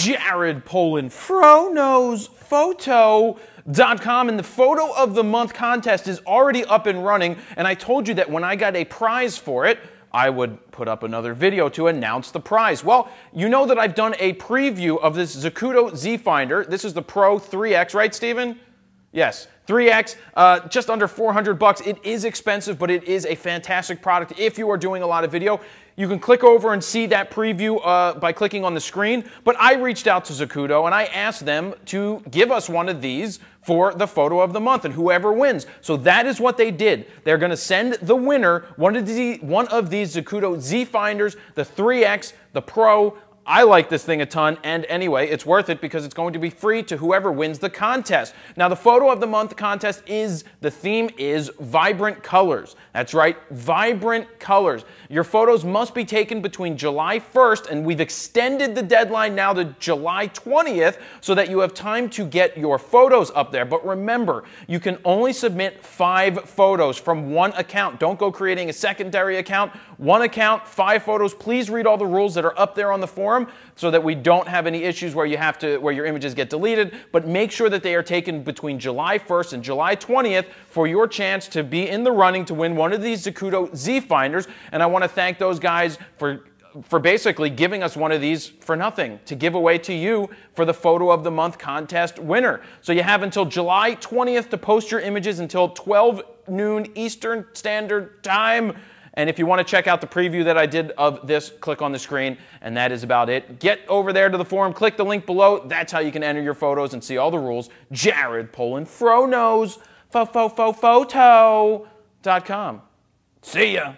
Jared Polin Fro knows photo.com and the photo of the month contest is already up and running and I told you that when I got a prize for it I would put up another video to announce the prize. Well, you know that I've done a preview of this Zacuto Z Finder. This is the Pro 3X, right, Steven? Yes, 3X, uh, just under 400 bucks. It is expensive, but it is a fantastic product if you are doing a lot of video. You can click over and see that preview uh, by clicking on the screen. But I reached out to Zacuto and I asked them to give us one of these for the photo of the month and whoever wins. So that is what they did. They're going to send the winner one of, the, one of these Zacuto Z Finders, the 3X, the Pro, I like this thing a ton, and anyway, it's worth it because it's going to be free to whoever wins the contest. Now, the photo of the month contest is, the theme is vibrant colors. That's right, vibrant colors. Your photos must be taken between July 1st, and we've extended the deadline now to July 20th so that you have time to get your photos up there. But remember, you can only submit five photos from one account. Don't go creating a secondary account. One account, five photos. Please read all the rules that are up there on the forum so that we don't have any issues where you have to where your images get deleted, but make sure that they are taken between July 1st and July 20th for your chance to be in the running to win one of these Zacuto Z Finders. And I want to thank those guys for for basically giving us one of these for nothing to give away to you for the photo of the month contest winner. So you have until July 20th to post your images until 12 noon Eastern Standard Time. And if you want to check out the preview that I did of this, click on the screen, and that is about it. Get over there to the forum, click the link below. That's how you can enter your photos and see all the rules. Jared Polin Fro knows. Fo fo fo photo.com. See ya.